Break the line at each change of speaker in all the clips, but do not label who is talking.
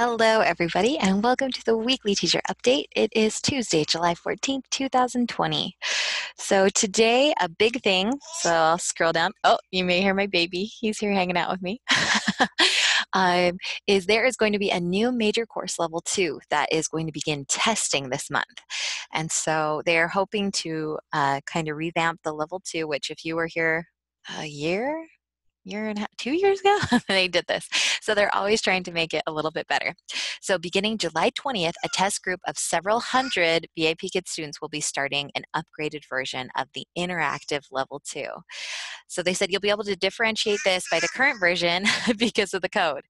Hello, everybody, and welcome to the weekly teacher update. It is Tuesday, July 14th, 2020. So, today, a big thing. So, I'll scroll down. Oh, you may hear my baby. He's here hanging out with me. um, is there is going to be a new major course level two that is going to begin testing this month. And so, they're hoping to uh, kind of revamp the level two, which, if you were here a year, year and a half, two years ago, they did this. So they're always trying to make it a little bit better. So beginning July 20th, a test group of several hundred VIP Kids students will be starting an upgraded version of the interactive level two. So they said you'll be able to differentiate this by the current version because of the code.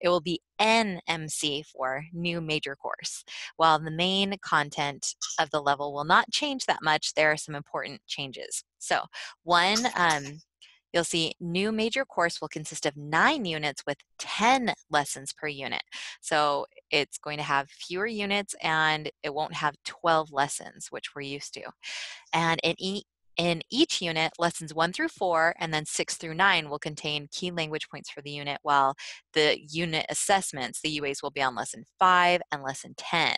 It will be NMC for new major course. While the main content of the level will not change that much, there are some important changes. So one, um, You'll see new major course will consist of nine units with 10 lessons per unit. So it's going to have fewer units and it won't have 12 lessons, which we're used to. And in in each unit, lessons one through four and then six through nine will contain key language points for the unit, while the unit assessments, the UAs, will be on lesson five and lesson 10.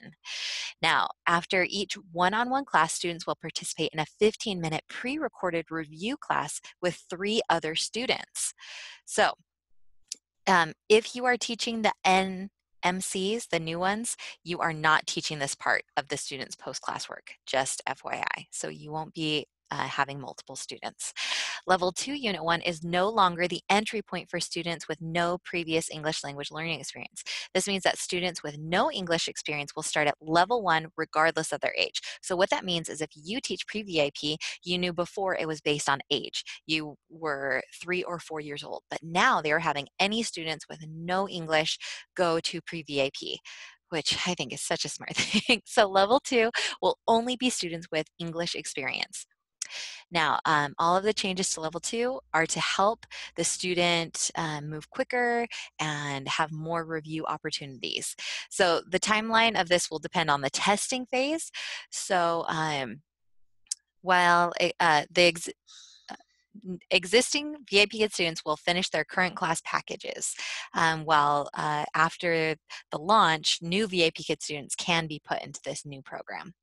Now, after each one on one class, students will participate in a 15 minute pre recorded review class with three other students. So, um, if you are teaching the N MCs, the new ones, you are not teaching this part of the student's post-class work, just FYI. So you won't be uh, having multiple students. Level 2 Unit 1 is no longer the entry point for students with no previous English language learning experience. This means that students with no English experience will start at Level 1 regardless of their age. So what that means is if you teach pre-VIP, you knew before it was based on age. You were three or four years old, but now they are having any students with no English go to pre-VIP which I think is such a smart thing. So level two will only be students with English experience. Now, um, all of the changes to level two are to help the student um, move quicker and have more review opportunities. So the timeline of this will depend on the testing phase. So um, while uh, the ex uh, existing VIP students will finish their current class packages, um, while uh, after the launch, new VIP students can be put into this new program.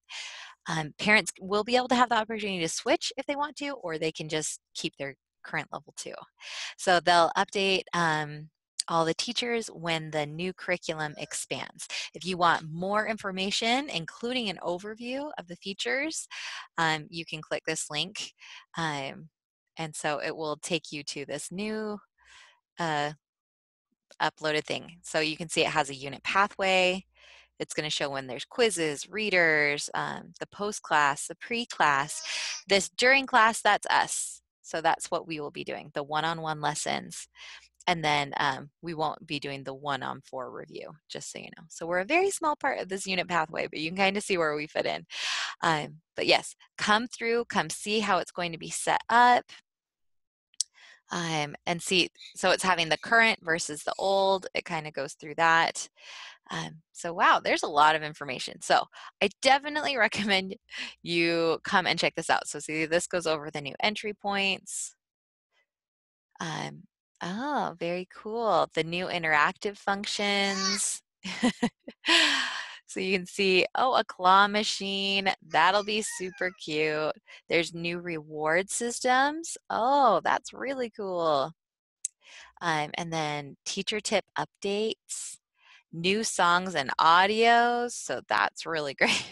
Um, parents will be able to have the opportunity to switch if they want to, or they can just keep their current level two. So they'll update um, all the teachers when the new curriculum expands. If you want more information, including an overview of the features, um, you can click this link. Um, and so it will take you to this new uh, uploaded thing. So you can see it has a unit pathway. It's going to show when there's quizzes, readers, um, the post class, the pre class. This during class, that's us. So that's what we will be doing the one on one lessons. And then um, we won't be doing the one on four review, just so you know. So we're a very small part of this unit pathway, but you can kind of see where we fit in. Um, but yes, come through, come see how it's going to be set up. Um, and see, so it's having the current versus the old. It kind of goes through that. Um, so wow, there's a lot of information. So I definitely recommend you come and check this out. So see, this goes over the new entry points. Um, oh, very cool. The new interactive functions. so you can see, oh, a claw machine. That'll be super cute. There's new reward systems. Oh, that's really cool. Um, and then teacher tip updates new songs and audios. So that's really great.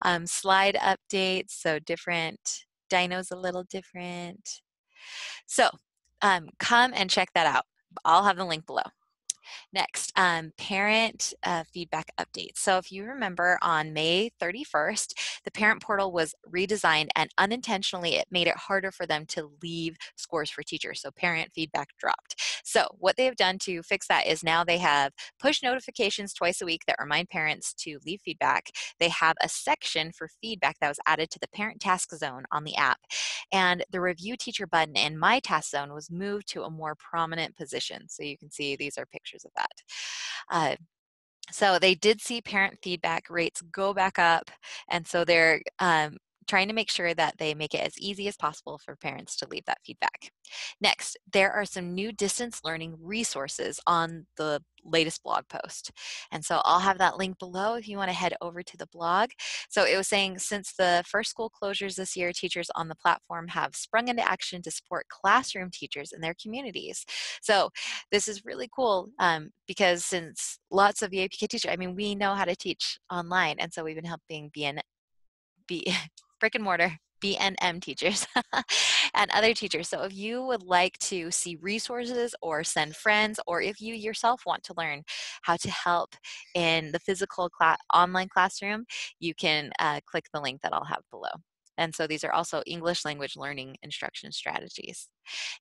um, slide updates. So different, Dino's a little different. So um, come and check that out. I'll have the link below. Next, um, parent uh, feedback updates. So if you remember on May 31st, the parent portal was redesigned and unintentionally it made it harder for them to leave scores for teachers. So parent feedback dropped. So what they have done to fix that is now they have push notifications twice a week that remind parents to leave feedback. They have a section for feedback that was added to the parent task zone on the app. And the review teacher button in my task zone was moved to a more prominent position. So you can see these are pictures of that. Uh, so they did see parent feedback rates go back up, and so they're um, trying to make sure that they make it as easy as possible for parents to leave that feedback. Next, there are some new distance learning resources on the latest blog post. And so I'll have that link below if you want to head over to the blog. So it was saying since the first school closures this year, teachers on the platform have sprung into action to support classroom teachers in their communities. So this is really cool um, because since lots of APK teachers, I mean, we know how to teach online. And so we've been helping BN, B, brick and mortar BNM teachers and other teachers. So if you would like to see resources or send friends, or if you yourself want to learn how to help in the physical class, online classroom, you can uh, click the link that I'll have below. And so these are also English language learning instruction strategies.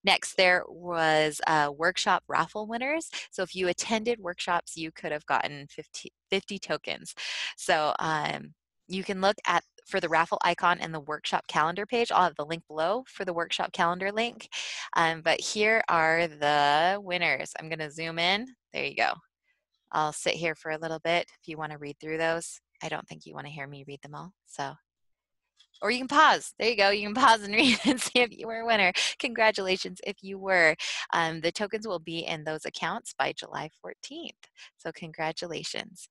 Next, there was uh, workshop raffle winners. So if you attended workshops, you could have gotten 50, 50 tokens. So um, you can look at for the raffle icon and the workshop calendar page. I'll have the link below for the workshop calendar link. Um, but here are the winners. I'm going to zoom in. There you go. I'll sit here for a little bit if you want to read through those. I don't think you want to hear me read them all. So, or you can pause. There you go. You can pause and read and see if you were a winner. Congratulations if you were. Um, the tokens will be in those accounts by July 14th. So congratulations.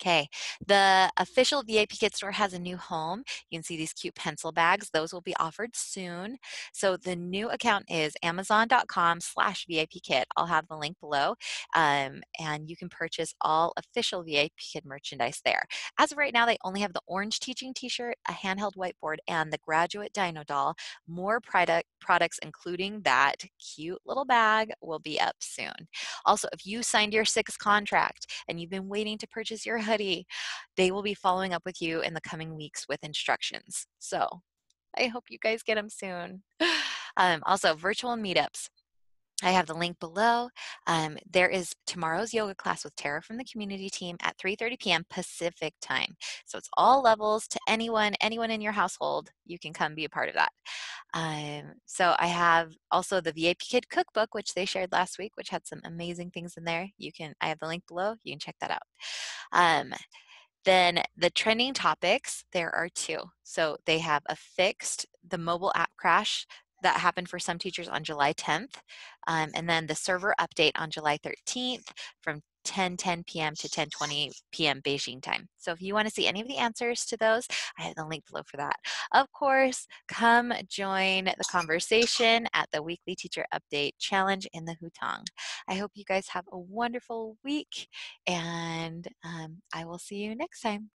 Okay, the official VIPKid store has a new home. You can see these cute pencil bags. Those will be offered soon. So the new account is amazon.com slash VIPKid. I'll have the link below. Um, and you can purchase all official VIP Kit merchandise there. As of right now, they only have the orange teaching t-shirt, a handheld whiteboard, and the graduate dino doll. More product products, including that cute little bag, will be up soon. Also, if you signed your sixth contract and you've been waiting to purchase your hoodie. They will be following up with you in the coming weeks with instructions. So I hope you guys get them soon. Um, also, virtual meetups. I have the link below. Um, there is tomorrow's yoga class with Tara from the community team at 3.30 p.m. Pacific time. So it's all levels to anyone, anyone in your household, you can come be a part of that. Um, so I have also the VIPKid Cookbook, which they shared last week, which had some amazing things in there. You can, I have the link below, you can check that out. Um, then the trending topics, there are two. So they have a fixed, the mobile app crash that happened for some teachers on July 10th, um, and then the server update on July 13th from 10 10 p.m. to 10 20 p.m. Beijing time. So if you want to see any of the answers to those, I have the link below for that. Of course, come join the conversation at the weekly teacher update challenge in the Hutong. I hope you guys have a wonderful week and um, I will see you next time.